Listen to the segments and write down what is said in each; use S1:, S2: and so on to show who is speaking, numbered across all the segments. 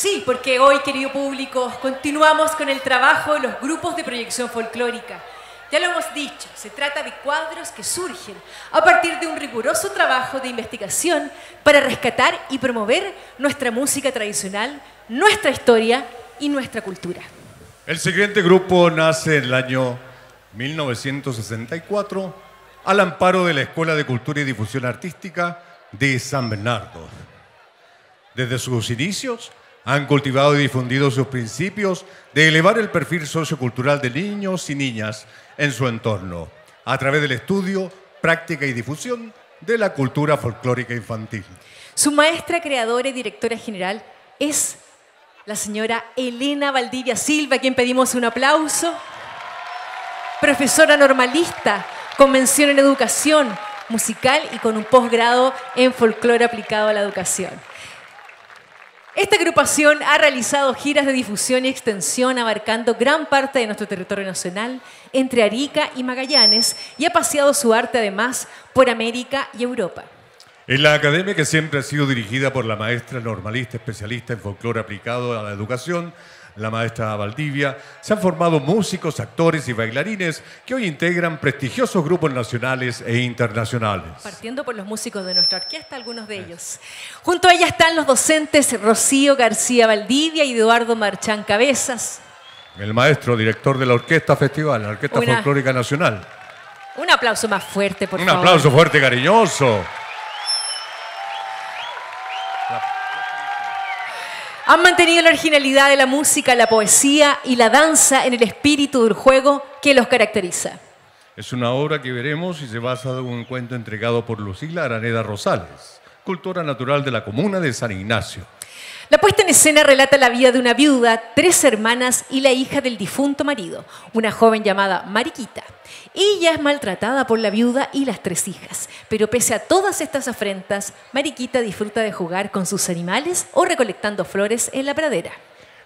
S1: Sí, porque hoy, querido público, continuamos con el trabajo de los grupos de proyección folclórica. Ya lo hemos dicho, se trata de cuadros que surgen a partir de un riguroso trabajo de investigación para rescatar y promover nuestra música tradicional, nuestra historia y nuestra cultura.
S2: El siguiente grupo nace en el año 1964 al amparo de la Escuela de Cultura y Difusión Artística de San Bernardo. Desde sus inicios, han cultivado y difundido sus principios de elevar el perfil sociocultural de niños y niñas en su entorno, a través del estudio, práctica y difusión de la cultura folclórica infantil.
S1: Su maestra, creadora y directora general es la señora Elena Valdivia Silva, a quien pedimos un aplauso. Profesora normalista, con mención en educación musical y con un posgrado en folclore aplicado a la educación. Esta agrupación ha realizado giras de difusión y extensión abarcando gran parte de nuestro territorio nacional, entre Arica y Magallanes, y ha paseado su arte además por América y Europa.
S2: En la academia que siempre ha sido dirigida por la maestra normalista especialista en folclore aplicado a la educación, la maestra Valdivia, se han formado músicos, actores y bailarines que hoy integran prestigiosos grupos nacionales e internacionales.
S1: Partiendo por los músicos de nuestra orquesta, algunos de ellos. Junto a ella están los docentes Rocío García Valdivia y Eduardo Marchán Cabezas.
S2: El maestro director de la Orquesta Festival, la Orquesta
S1: Una-
S2: Folclórica Nacional.
S1: Un aplauso más fuerte, por
S2: Un
S1: favor.
S2: aplauso fuerte, cariñoso.
S1: Han mantenido la originalidad de la música, la poesía y la danza en el espíritu del juego que los caracteriza.
S2: Es una obra que veremos y se basa en un cuento entregado por Lucila Araneda Rosales, cultora natural de la comuna de San Ignacio.
S1: La puesta en escena relata la vida de una viuda, tres hermanas y la hija del difunto marido, una joven llamada Mariquita. Ella es maltratada por la viuda y las tres hijas, pero pese a todas estas afrentas, Mariquita disfruta de jugar con sus animales o recolectando flores en la pradera.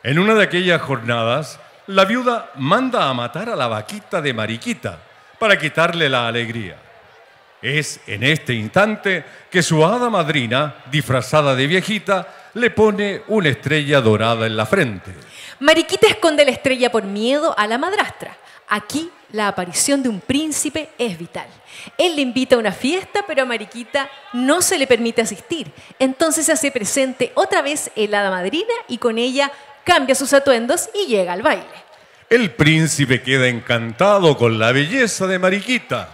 S2: En una de aquellas jornadas, la viuda manda a matar a la vaquita de Mariquita para quitarle la alegría. Es en este instante que su hada madrina, disfrazada de viejita, le pone una estrella dorada en la frente.
S1: Mariquita esconde la estrella por miedo a la madrastra. Aquí la aparición de un príncipe es vital. Él le invita a una fiesta, pero a Mariquita no se le permite asistir. Entonces se hace presente otra vez el hada madrina y con ella cambia sus atuendos y llega al baile.
S2: El príncipe queda encantado con la belleza de Mariquita.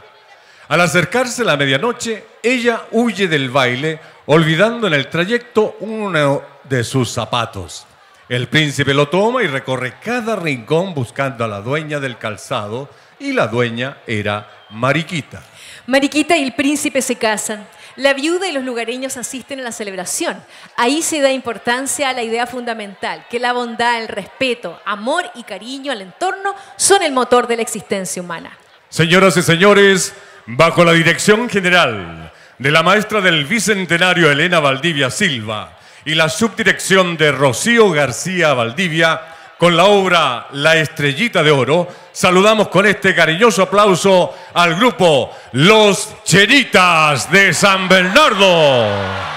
S2: Al acercarse la medianoche, ella huye del baile, olvidando en el trayecto uno de sus zapatos. El príncipe lo toma y recorre cada rincón buscando a la dueña del calzado, y la dueña era Mariquita.
S1: Mariquita y el príncipe se casan. La viuda y los lugareños asisten a la celebración. Ahí se da importancia a la idea fundamental, que la bondad, el respeto, amor y cariño al entorno son el motor de la existencia humana.
S2: Señoras y señores, bajo la dirección general de la maestra del Bicentenario Elena Valdivia Silva y la subdirección de Rocío García Valdivia, con la obra La Estrellita de Oro, saludamos con este cariñoso aplauso al grupo Los Cheritas de San Bernardo.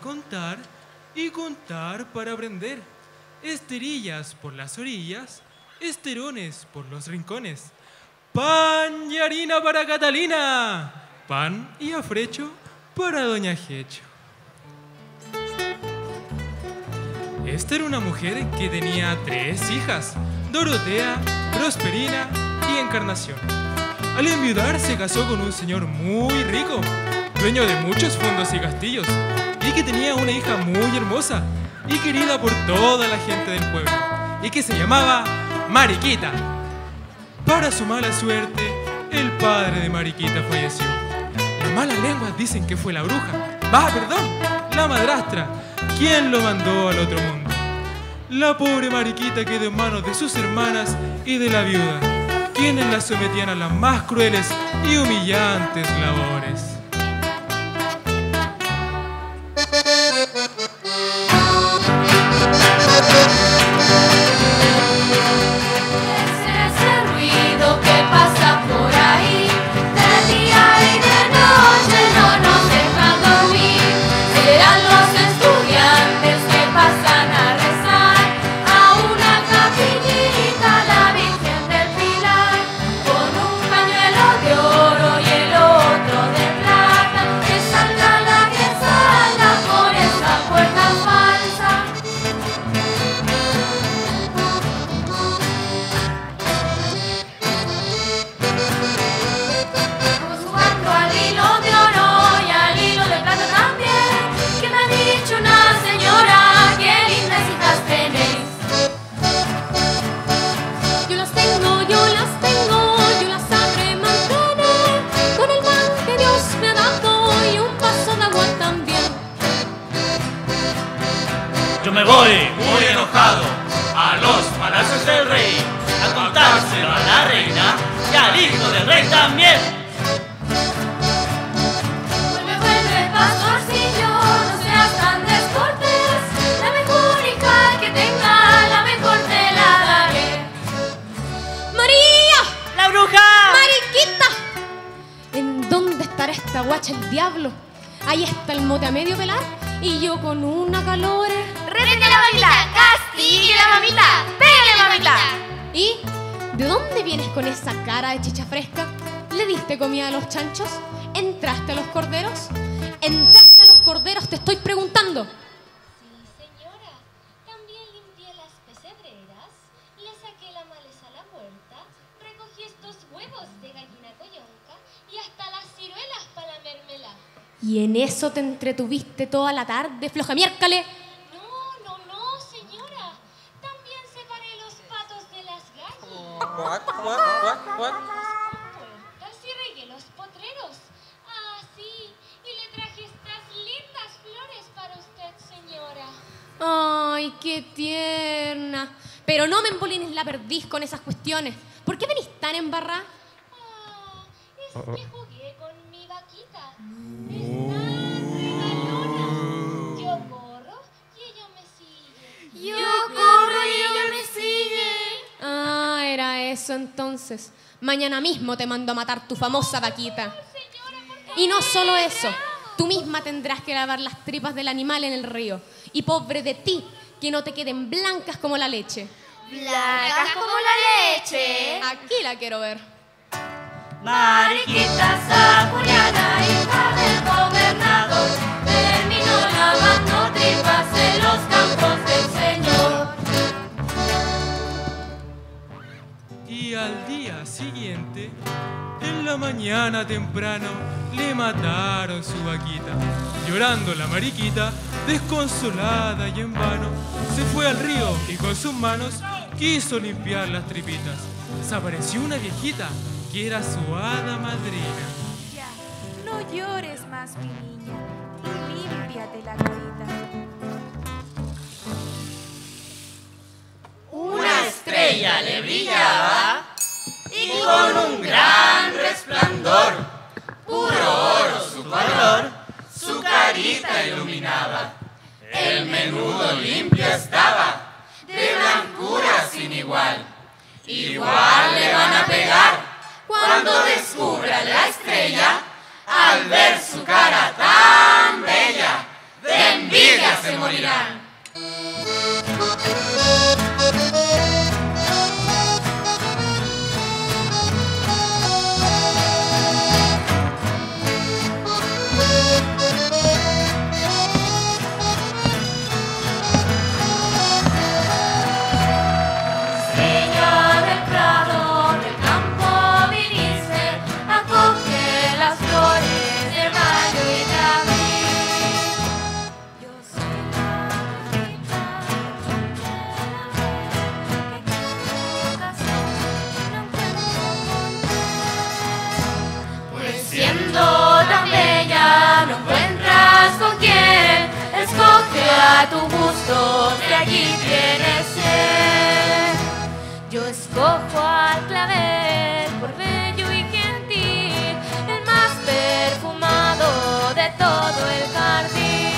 S3: Contar, y contar para aprender. Esterillas por las orillas, esterones por los rincones. Pan y harina para Catalina. Pan y afrecho para Doña Jecho. Esta era una mujer que tenía tres hijas, Dorotea, Prosperina y Encarnación. Al enviudar se casó con un señor muy rico, dueño de muchos fondos y castillos, y que tenía una hija muy hermosa y querida por toda la gente del pueblo. y que se llamaba Mariquita. Para su mala suerte, el padre de Mariquita falleció. Las malas lenguas dicen que fue la bruja. Va, perdón, la madrastra, quien lo mandó al otro mundo. La pobre Mariquita quedó en manos de sus hermanas y de la viuda, quienes la sometían a las más crueles y humillantes labores.
S4: Mote a medio pelar y yo con una calor.
S5: ¡Retente la mamita! ¡Castigue la mamita! ¡Pégale mamita!
S4: ¿Y de dónde vienes con esa cara de chicha fresca? ¿Le diste comida a los chanchos? ¿Entraste a los corderos? ¿Entraste a los corderos? Te estoy preguntando.
S5: Y
S4: en eso te entretuviste toda la tarde, floja miércale.
S5: No, no, no, señora. También separé los patos de las gallinas. Puertas y regué los potreros. Ah, sí. Y le traje estas lindas flores para usted, señora.
S4: Ay, qué tierna. Pero no me embolines la perdiz con esas cuestiones. ¿Por qué venís tan embarrada?
S5: Ah, es que jugué
S4: eso entonces. Mañana mismo te mando a matar tu famosa vaquita. Y no solo eso, tú misma tendrás que lavar las tripas del animal en el río. Y pobre de ti, que no te queden blancas como la leche.
S5: Blancas como la leche.
S4: Aquí la quiero ver.
S6: Mariquita
S3: Y al día siguiente, en la mañana temprano, le mataron su vaquita. Llorando la mariquita, desconsolada y en vano, se fue al río y con sus manos quiso limpiar las tripitas. Se apareció una viejita que era su hada madrina.
S7: Ya, no llores más, mi niña, y límpiate la carita.
S6: Estrella le brillaba y con un gran resplandor, puro oro su color, su carita iluminaba. El menudo limpio estaba, de blancura sin igual. Igual le van a pegar cuando descubra la estrella al ver su cara tan bella. De envidia se morirán.
S4: A
S6: tu gusto, que aquí tienes ser. Yo escojo al clavel por bello y gentil, el más perfumado de todo el jardín.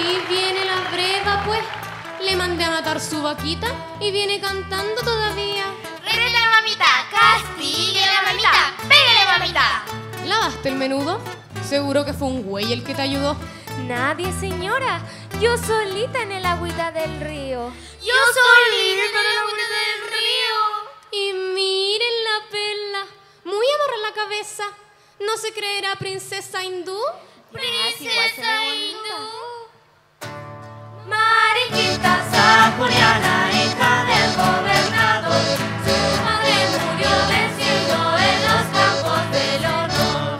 S4: Ahí viene la breva, pues. Le mandé a matar su vaquita y viene cantando todavía.
S8: Rete la mamita, castigue la mamita, pégale mamita.
S4: ¿Lavaste el menudo? Seguro que fue un güey el que te ayudó.
S6: Nadie, señora, yo solita en el agüita del río.
S8: Yo solita en el agüita del río.
S4: Y miren la pela, muy amarra la cabeza. ¿No se creerá princesa hindú?
S8: Princesa hindú.
S6: Mariquita Sajuriana, hija del gobernador, su madre murió venciendo en los campos del honor.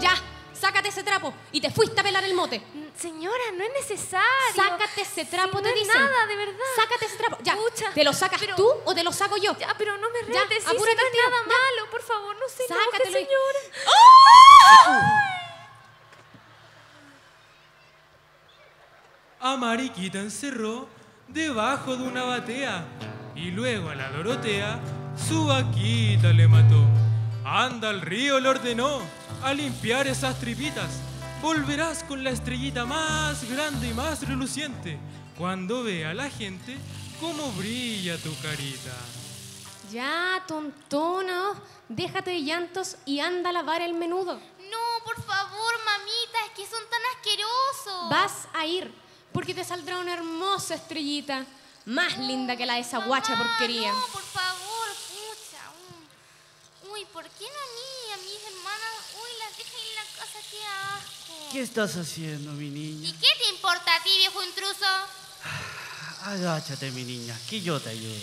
S4: Ya, sácate ese trapo y te fuiste a pelar el mote.
S6: Señora, no es necesario.
S4: Sácate ese trapo, te
S6: no es
S4: dicen.
S6: nada, de verdad.
S4: Sácate ese trapo. Ya,
S6: Pucha,
S4: ¿te lo sacas
S6: pero-
S4: tú o te lo saco yo?
S6: Ya, pero no me
S4: Ya,
S6: retes, si
S4: apúrate,
S6: nada
S4: ya.
S6: malo, por favor, no se enoje,
S4: Sácatelo y-
S6: señora.
S3: A Mariquita encerró debajo de una batea y luego a la Dorotea su vaquita le mató. Anda al río le ordenó a limpiar esas tripitas. Volverás con la estrellita más grande y más reluciente cuando vea a la gente cómo brilla tu carita.
S4: Ya, tontona, oh, déjate de llantos y anda a lavar el menudo.
S8: No, por favor, mamita, es que son tan asquerosos.
S4: Vas a ir, porque te saldrá una hermosa estrellita, más linda que la de esa guacha porquería.
S8: No, por favor, pucha. mm. Uy, ¿por qué no a mí? A mis hermanas, uy, las dejan en la casa, qué asco.
S9: ¿Qué estás haciendo, mi
S8: ¿Y
S9: niña?
S8: qué te importa a ti, viejo intruso?
S9: Agáchate, mi niña, que yo te ayudo.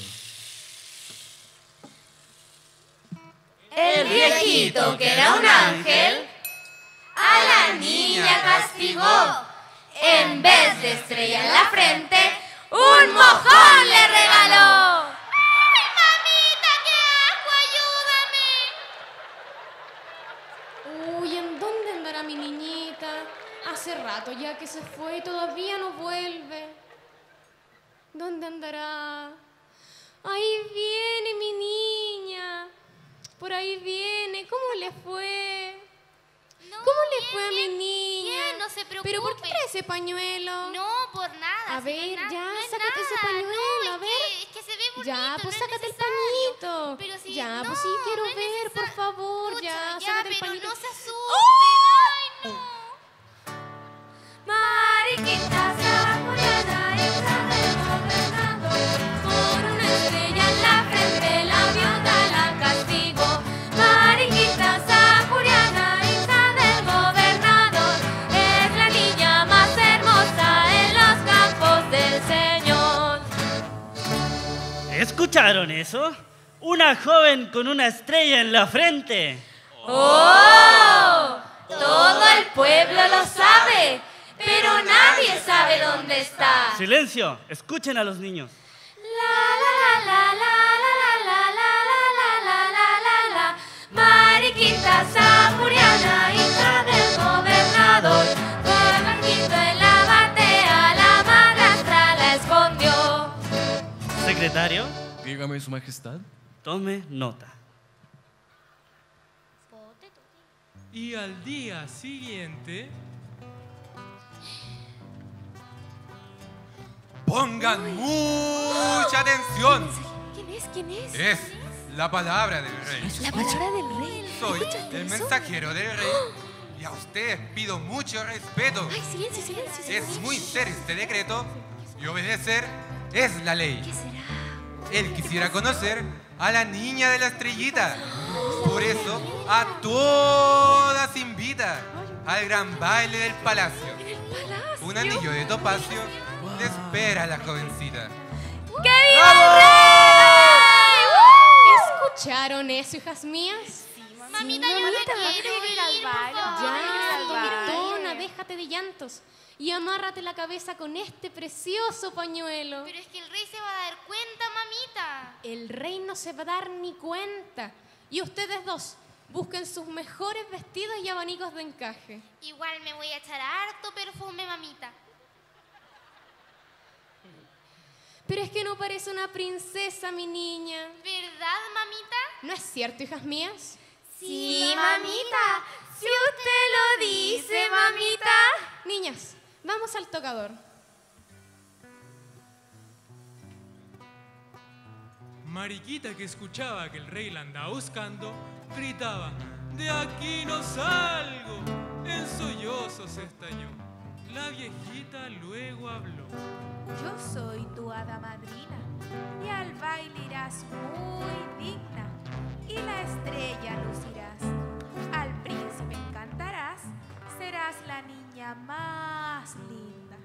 S6: El viejito, que era un ángel, a la niña castigó. En vez de estrella en la frente, un mojón le regaló.
S8: ¡Ay, mamita, qué asco! ¡Ayúdame!
S4: Uy, ¿en dónde andará mi niñita? Hace rato ya que se fue y todavía no vuelve. ¿Dónde andará? Ahí viene mi niña. Por ahí viene. ¿Cómo le fue?
S8: No,
S4: ¿Cómo le
S8: bien,
S4: fue a mi niña?
S8: bien, no se
S4: ¿Pero por qué
S8: preocupe.
S4: trae ese pañuelo?
S8: No, por nada.
S4: A
S8: no es
S4: ver,
S8: nada,
S4: ya,
S8: no es
S4: sácate ese
S8: nada.
S4: pañuelo,
S8: No,
S4: a
S8: es
S4: ver.
S8: que- es que se ve bonito,
S4: Ya, pues
S8: no es
S4: sácate el pañito.
S8: Pero si,
S4: ya,
S8: no,
S4: pues sí, quiero
S8: no es
S4: ver, por favor,
S8: Pucha,
S4: ya,
S8: ya,
S4: sácate el
S8: pero
S4: pañito.
S8: no se asusten. Ay,
S9: ¿Escucharon eso? Una joven con una estrella en la frente.
S6: ¡Oh! Todo el pueblo lo sabe, pero nadie sabe dónde está.
S9: Silencio, escuchen a los niños.
S6: La la la la la la la la la la la la Mariquita Sajuriana, hija del gobernador Fue en la batea, la madrastra la escondió
S9: Secretario,
S10: Dígame, Su Majestad.
S9: tome nota.
S3: Y al día siguiente...
S11: Pongan mucha atención.
S6: ¿Quién es? ¿Quién es?
S11: Es la palabra del rey.
S6: La palabra del rey
S11: Soy
S6: ¿Escuchaste
S11: el mensajero del rey. Y a ustedes pido mucho respeto.
S6: Ay, silencio, silencio,
S11: Es
S6: silencio.
S11: muy serio este decreto y obedecer es la ley.
S6: ¿Qué será?
S11: Él quisiera conocer a la niña de la estrellita. Por eso a todas invita al gran baile del palacio. Un anillo de topacio te espera a la jovencita.
S6: ¡Que viva el rey!
S4: ¿Escucharon eso, hijas mías?
S8: Mamita, yo no quiero
S6: querer ir al baile,
S8: por
S6: va a
S8: favor.
S6: querer ir al baile.
S4: Tontona, déjate de llantos y amárrate la cabeza con este precioso pañuelo.
S8: Pero es que el rey se va a dar cuenta, mamita.
S4: El rey no se va a dar ni cuenta. Y ustedes dos, busquen sus mejores vestidos y abanicos de encaje.
S8: Igual me voy a echar harto perfume, mamita.
S4: Pero es que no parece una princesa, mi niña.
S8: ¿Verdad, mamita?
S4: ¿No es cierto, hijas mías?
S8: Sí, mamita. Si usted lo dice, mamita.
S4: Niñas, vamos al tocador.
S3: Mariquita que escuchaba que el rey la andaba buscando, gritaba, de aquí no salgo. En sollozo se estalló. La viejita luego habló.
S7: Yo soy tu hada madrina y al baile irás muy digna y la estrella lucirás. La niña más linda.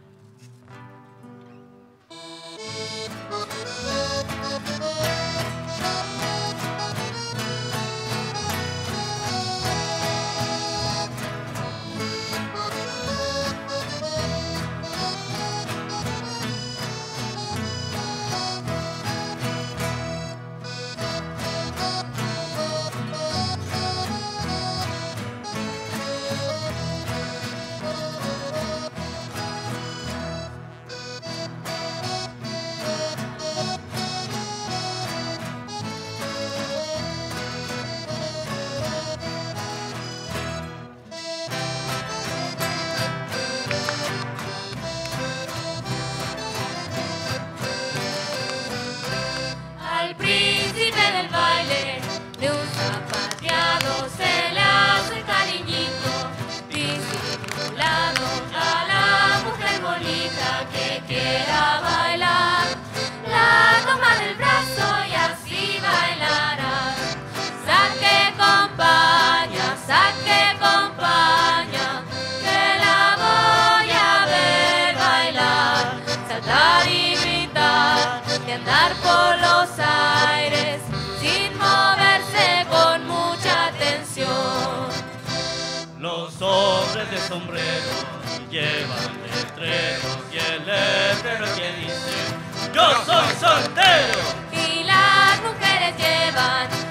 S6: De
S9: sombrero llevan letreros y el letrero que dice Yo soy soltero.
S6: Y las mujeres llevan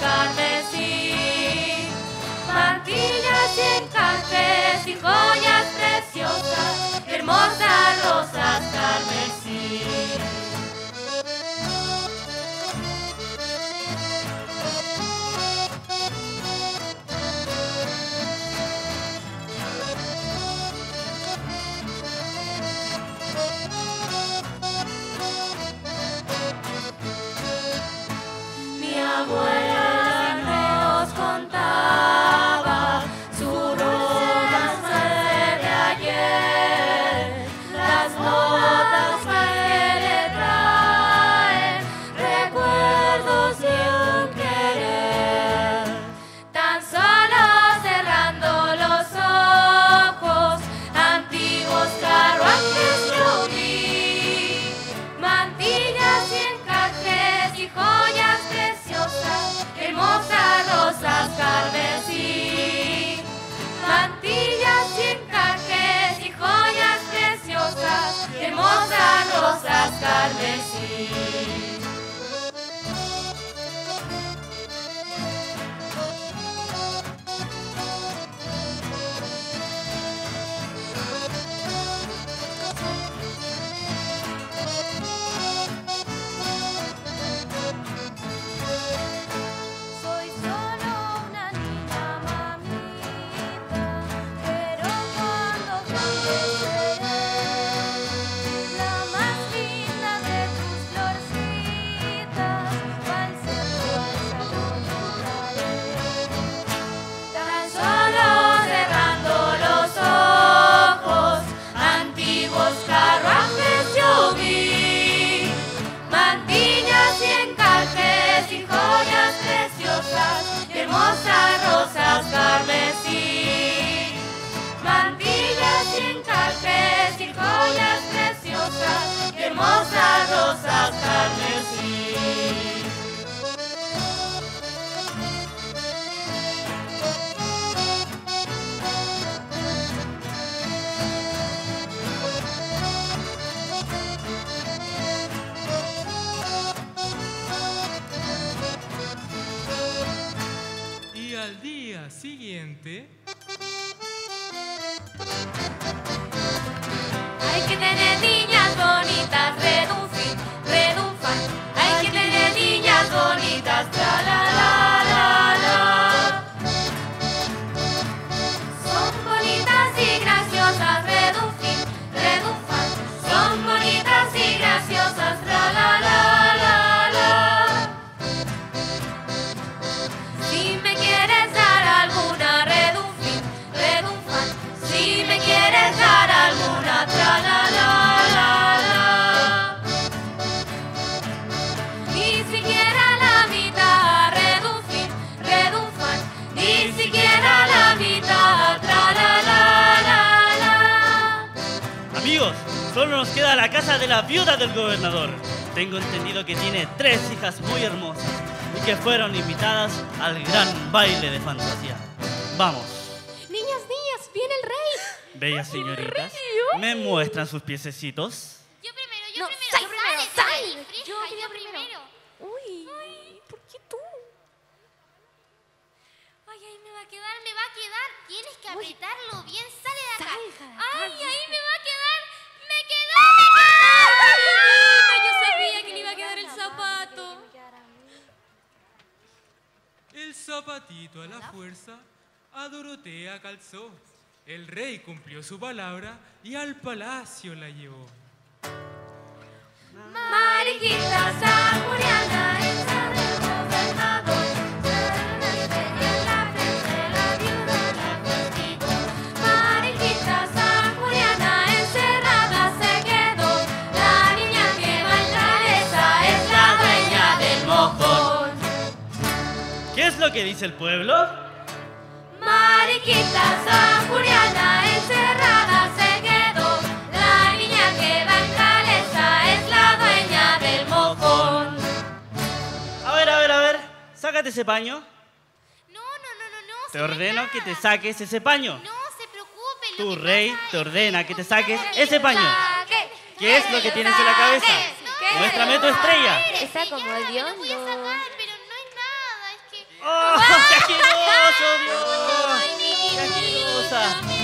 S6: carmesí. Mantillas y encajes y joyas preciosas, hermosas rosas carmesí. tardes. Rosas carmesí. Mantillas y encajes y joyas preciosas, hermosas rosas carmesí. Tener niñas bonitas, redunfin, redunfan. Hay que tener niñas bonitas, tra la
S10: solo nos queda la casa de la viuda del gobernador. Tengo entendido que tiene tres hijas muy hermosas y que fueron invitadas al gran baile de fantasía. Vamos,
S4: Niñas, niñas, viene el rey.
S10: bellas señoritas, ¿me muestran sus piececitos?
S8: Yo primero, yo
S4: No,
S8: primero.
S4: sal,
S8: yo
S4: primero,
S8: sal,
S4: sal.
S8: sal, fresca,
S4: Yo,
S8: yo, primero.
S4: primero. Uy, ¿por qué tú?
S8: Ay, ahí me va a quedar, me va a quedar. Tienes que apretarlo bien, sale de acá.
S4: Salga de acá,
S8: Ay, ahí me va a quedar. Me quedó, me
S4: Yo sabía que le iba a quedar el zapato.
S3: el zapatito a la fuerza a Dorotea calzó. El rey cumplió su palabra y al palacio la llevó.
S6: Mariquita
S10: lo que dice el pueblo?
S6: Mariquita sanjuliana, encerrada se quedó, la niña que va en cabeza es la dueña del mojón.
S10: A ver, a ver, a ver, sácate ese paño.
S8: No, no, no, no, no.
S10: Te ordeno que te saques ese paño.
S8: No se preocupe. lo
S10: Tu
S8: que
S10: rey
S8: pasa
S10: te ordena que te saques ese paño.
S6: Saque,
S10: ¿Qué es lo que tienes en la cabeza? Muéstrame tu estrella.
S4: Está como
S8: Me lo voy a
S4: hediondo.
S8: sacar, pero no es nada. Es que.
S10: ¡Oh, qué asqueroso, Dios!
S4: Ay,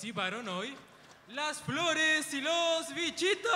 S3: Participaron hoy las flores y los bichitos.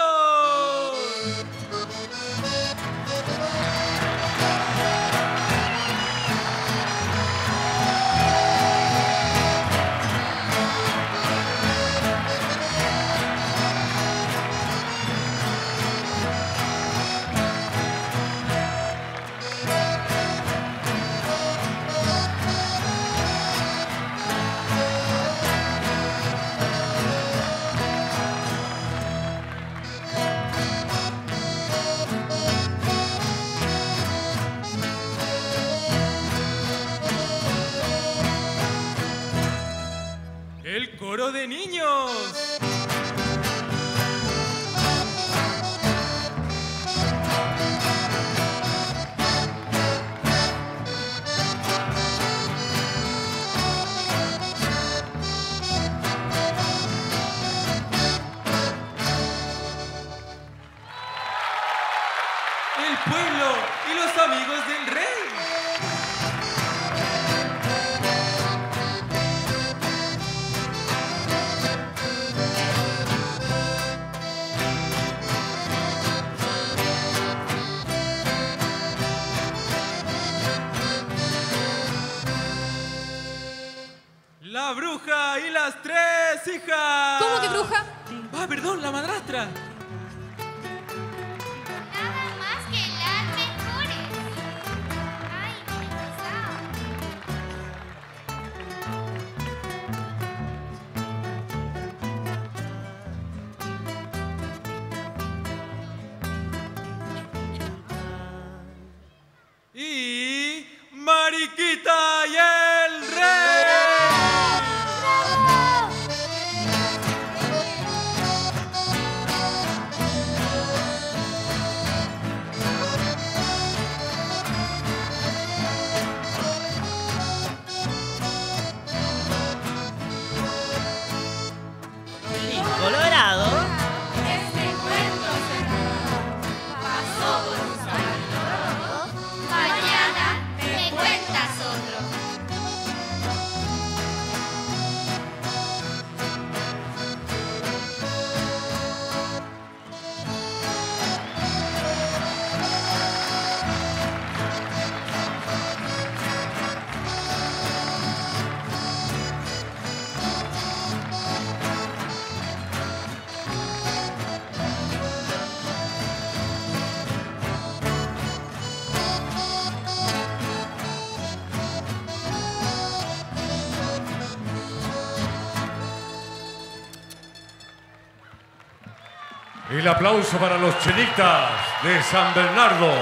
S3: El
S2: aplauso para los chinitas de San Bernardo.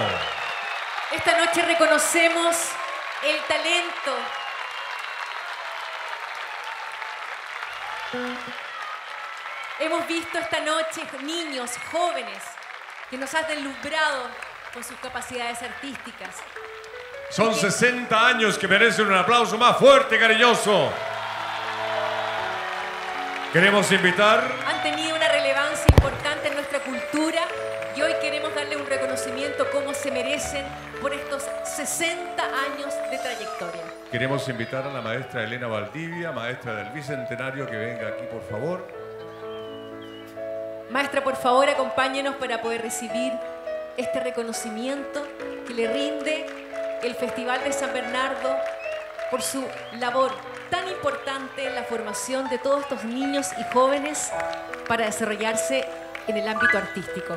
S1: Esta noche reconocemos el talento. Hemos visto esta noche niños, jóvenes, que nos han deslumbrado con sus capacidades artísticas.
S2: Son 60 años que merecen un aplauso más fuerte, cariñoso. Queremos invitar
S1: Han tenido una relevancia importante cultura y hoy queremos darle un reconocimiento como se merecen por estos 60 años de trayectoria.
S2: Queremos invitar a la maestra Elena Valdivia, maestra del Bicentenario, que venga aquí, por favor.
S1: Maestra, por favor, acompáñenos para poder recibir este reconocimiento que le rinde el Festival de San Bernardo por su labor tan importante en la formación de todos estos niños y jóvenes para desarrollarse en el ámbito artístico.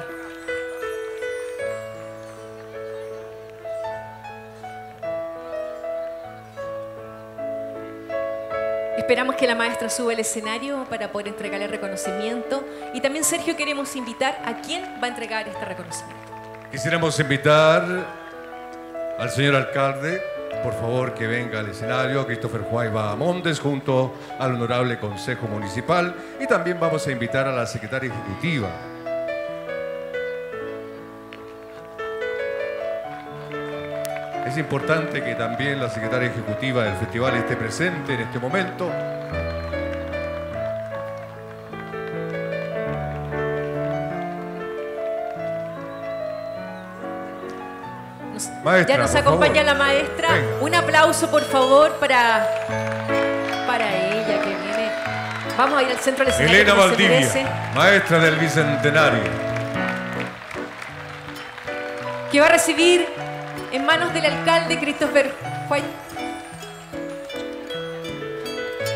S1: Esperamos que la maestra suba al escenario para poder entregarle reconocimiento. Y también, Sergio, queremos invitar a quién va a entregar este reconocimiento.
S2: Quisiéramos invitar al señor alcalde, por favor, que venga al escenario, Christopher Juaiba Montes, junto al honorable Consejo Municipal. Y también vamos a invitar a la secretaria ejecutiva. Es importante que también la secretaria ejecutiva del festival esté presente en este momento. Maestra,
S1: ya nos acompaña
S2: favor.
S1: la maestra.
S2: Venga.
S1: Un aplauso, por favor, para, para ella que viene. Vamos a ir al centro del escenario.
S2: Elena
S1: se
S2: Valdivia, maestra del Bicentenario.
S1: que va a recibir en manos del alcalde Christopher White.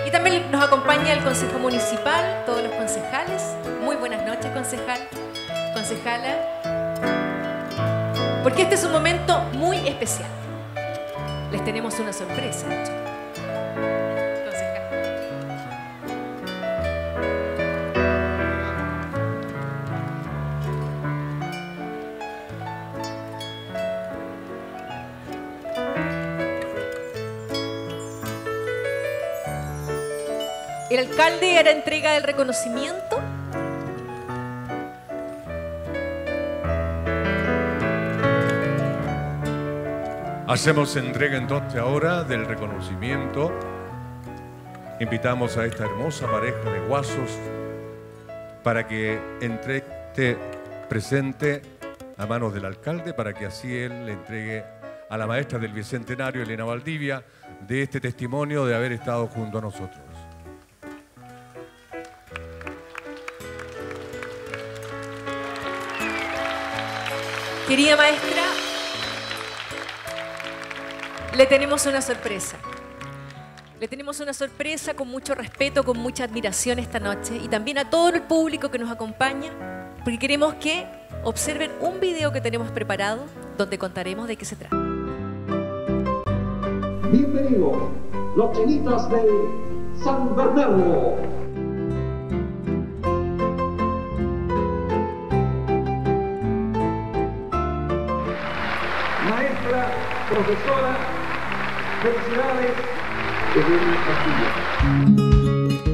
S1: Y también nos acompaña el Consejo Municipal, todos los concejales. Muy buenas noches, concejal, concejala. Porque este es un momento muy especial. Les tenemos una sorpresa. El alcalde hará entrega del reconocimiento.
S2: Hacemos entrega entonces ahora del reconocimiento. Invitamos a esta hermosa pareja de guasos para que entre esté presente a manos del alcalde para que así él le entregue a la maestra del Bicentenario, Elena Valdivia, de este testimonio de haber estado junto a nosotros.
S1: Querida maestra, le tenemos una sorpresa. Le tenemos una sorpresa con mucho respeto, con mucha admiración esta noche y también a todo el público que nos acompaña, porque queremos que observen un video que tenemos preparado donde contaremos de qué se trata.
S12: Bienvenidos, los chinitas de San Bernardo. Profesora, felicidades.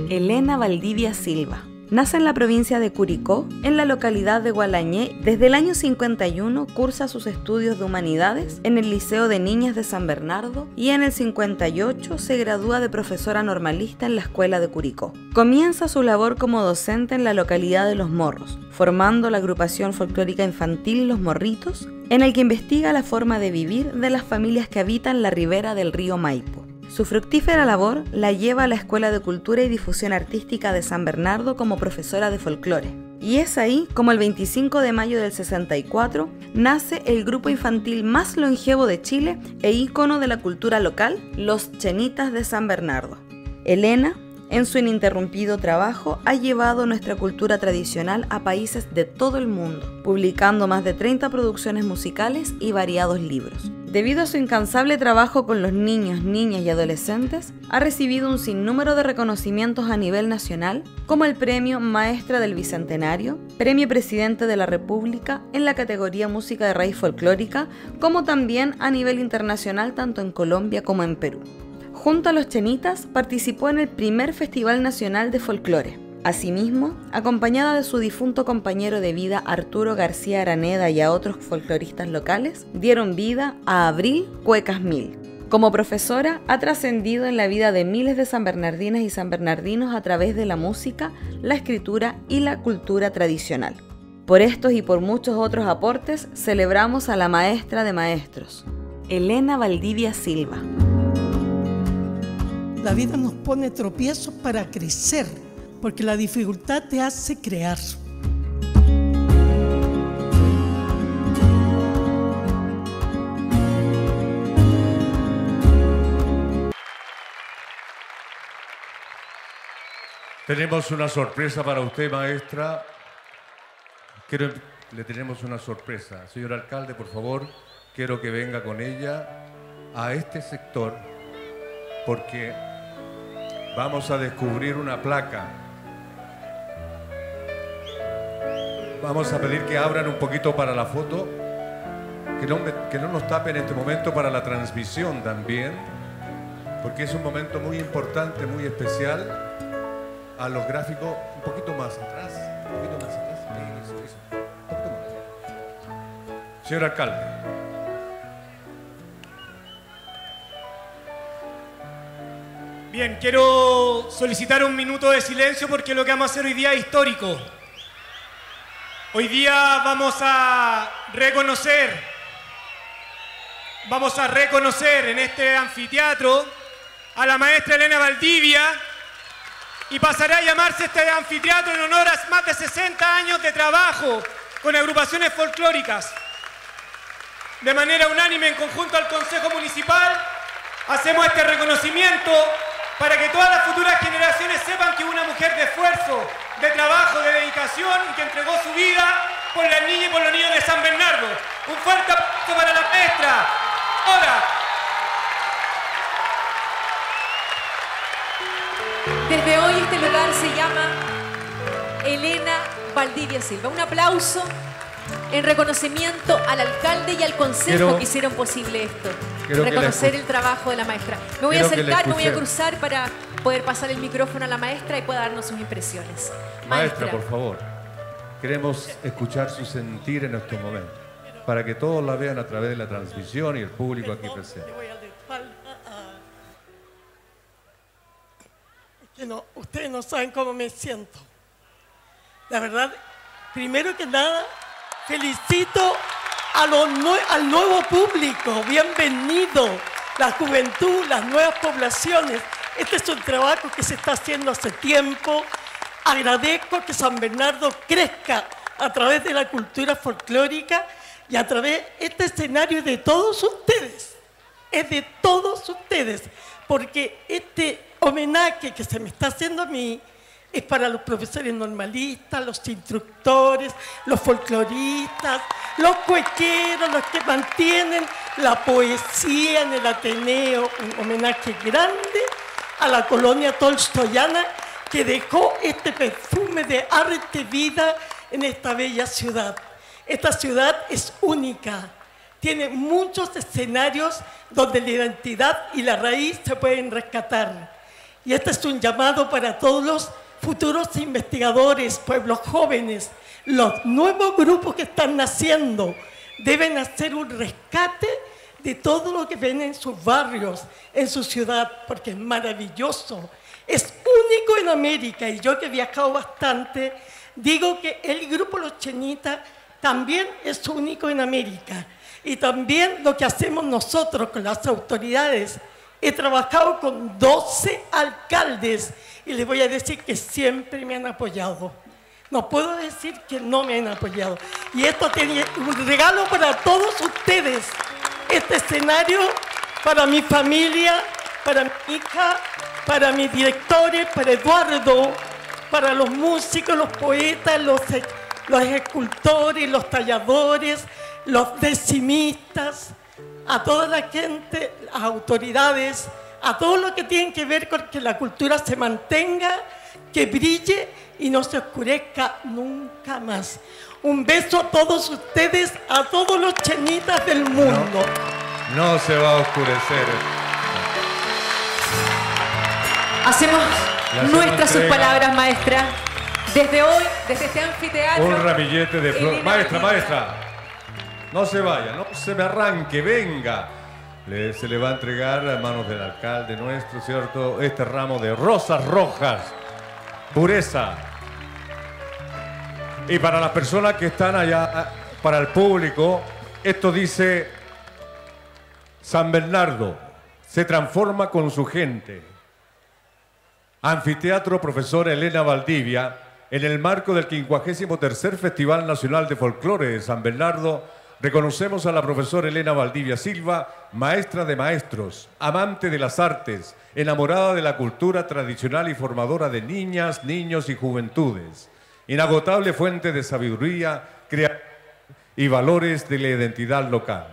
S13: Elena Valdivia Silva. Nace en la provincia de Curicó, en la localidad de Gualañé. Desde el año 51 cursa sus estudios de humanidades en el Liceo de Niñas de San Bernardo y en el 58 se gradúa de profesora normalista en la Escuela de Curicó. Comienza su labor como docente en la localidad de Los Morros, formando la agrupación folclórica infantil Los Morritos, en el que investiga la forma de vivir de las familias que habitan la ribera del río Maipo. Su fructífera labor la lleva a la Escuela de Cultura y Difusión Artística de San Bernardo como profesora de folclore. Y es ahí como el 25 de mayo del 64 nace el grupo infantil más longevo de Chile e ícono de la cultura local, los Chenitas de San Bernardo. Elena, en su ininterrumpido trabajo, ha llevado nuestra cultura tradicional a países de todo el mundo, publicando más de 30 producciones musicales y variados libros. Debido a su incansable trabajo con los niños, niñas y adolescentes, ha recibido un sinnúmero de reconocimientos a nivel nacional, como el Premio Maestra del Bicentenario, Premio Presidente de la República en la categoría Música de Raíz Folclórica, como también a nivel internacional tanto en Colombia como en Perú. Junto a los Chenitas participó en el primer Festival Nacional de Folclore. Asimismo, acompañada de su difunto compañero de vida Arturo García Araneda y a otros folcloristas locales, dieron vida a Abril Cuecas Mil. Como profesora, ha trascendido en la vida de miles de sanbernardinas y sanbernardinos a través de la música, la escritura y la cultura tradicional. Por estos y por muchos otros aportes, celebramos a la maestra de maestros, Elena Valdivia Silva.
S14: La vida nos pone tropiezos para crecer, porque la dificultad te hace crear.
S2: Tenemos una sorpresa para usted, maestra. Quiero, le tenemos una sorpresa. Señor alcalde, por favor, quiero que venga con ella a este sector porque vamos a descubrir una placa. Vamos a pedir que abran un poquito para la foto, que no, que no nos tapen en este momento para la transmisión también, porque es un momento muy importante, muy especial a los gráficos un poquito más atrás, un poquito más atrás. Un poquito más. Señor alcalde,
S15: Quiero solicitar un minuto de silencio porque lo que vamos a hacer hoy día es histórico. Hoy día vamos a reconocer, vamos a reconocer en este anfiteatro a la maestra Elena Valdivia y pasará a llamarse este anfiteatro en honor a más de 60 años de trabajo con agrupaciones folclóricas. De manera unánime, en conjunto al Consejo Municipal, hacemos este reconocimiento para que todas las futuras generaciones sepan que una mujer de esfuerzo, de trabajo, de dedicación y que entregó su vida por las niñas y por los niños de San Bernardo. Un fuerte aplauso para la maestra. Ahora,
S1: Desde hoy este lugar se llama Elena Valdivia Silva. Un aplauso en reconocimiento al alcalde y al consejo
S2: Quiero-
S1: que hicieron posible esto. Reconocer el trabajo de la maestra. Me voy a
S2: Quiero
S1: acercar, me voy a cruzar para poder pasar el micrófono a la maestra y pueda darnos sus impresiones.
S2: Maestra, por favor. Queremos escuchar su sentir en estos momentos, para que todos la vean a través de la transmisión y el público aquí presente.
S14: que no, ustedes no saben cómo me siento. La verdad, primero que nada, felicito al nuevo público. Bienvenido, la juventud, las nuevas poblaciones. Este es un trabajo que se está haciendo hace tiempo. Agradezco que San Bernardo crezca a través de la cultura folclórica y a través de este escenario de todos ustedes es de todos ustedes, porque este homenaje que se me está haciendo a mí es para los profesores normalistas, los instructores, los folcloristas, los cuequeros, los que mantienen la poesía en el Ateneo, un homenaje grande a la colonia tolstoyana que dejó este perfume de arte vida en esta bella ciudad. Esta ciudad es única, tiene muchos escenarios donde la identidad y la raíz se pueden rescatar. Y este es un llamado para todos los futuros investigadores, pueblos jóvenes, los nuevos grupos que están naciendo. Deben hacer un rescate de todo lo que ven en sus barrios, en su ciudad, porque es maravilloso. Es único en América y yo que he viajado bastante, digo que el grupo Los Chenitas también es único en América. Y también lo que hacemos nosotros con las autoridades. He trabajado con 12 alcaldes y les voy a decir que siempre me han apoyado. No puedo decir que no me han apoyado. Y esto tiene un regalo para todos ustedes. Este escenario para mi familia, para mi hija, para mis directores, para Eduardo, para los músicos, los poetas, los, los escultores, los talladores, los decimistas, a toda la gente, las autoridades, a todo lo que tiene que ver con que la cultura se mantenga, que brille y no se oscurezca nunca más. Un beso a todos ustedes, a todos los chenitas del mundo.
S2: No se va a oscurecer.
S1: Hacemos nuestras sus palabras, maestra. Desde hoy, desde este anfiteatro.
S2: Un ramillete de flores. Maestra, maestra. No se vaya, no se me arranque, venga. Le- se le va a entregar a manos del alcalde nuestro, ¿cierto? Este ramo de rosas rojas. Pureza. Y para las personas que están allá, para el público, esto dice San Bernardo se transforma con su gente. Anfiteatro Profesora Elena Valdivia, en el marco del 53 Festival Nacional de Folclore de San Bernardo, reconocemos a la profesora Elena Valdivia Silva, maestra de maestros, amante de las artes, enamorada de la cultura tradicional y formadora de niñas, niños y juventudes. Inagotable fuente de sabiduría, y valores de la identidad local.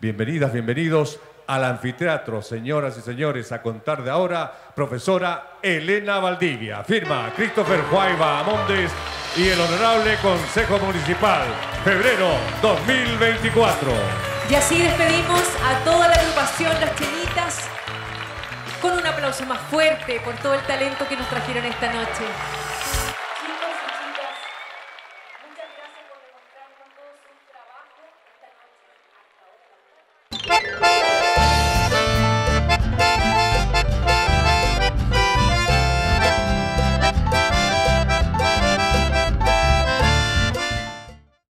S2: Bienvenidas, bienvenidos al anfiteatro, señoras y señores, a contar de ahora, profesora Elena Valdivia. Firma Christopher Juaiva Amondes y el Honorable Consejo Municipal, febrero 2024.
S1: Y así despedimos a toda la agrupación Las Chenitas con un aplauso más fuerte por todo el talento que nos trajeron esta noche.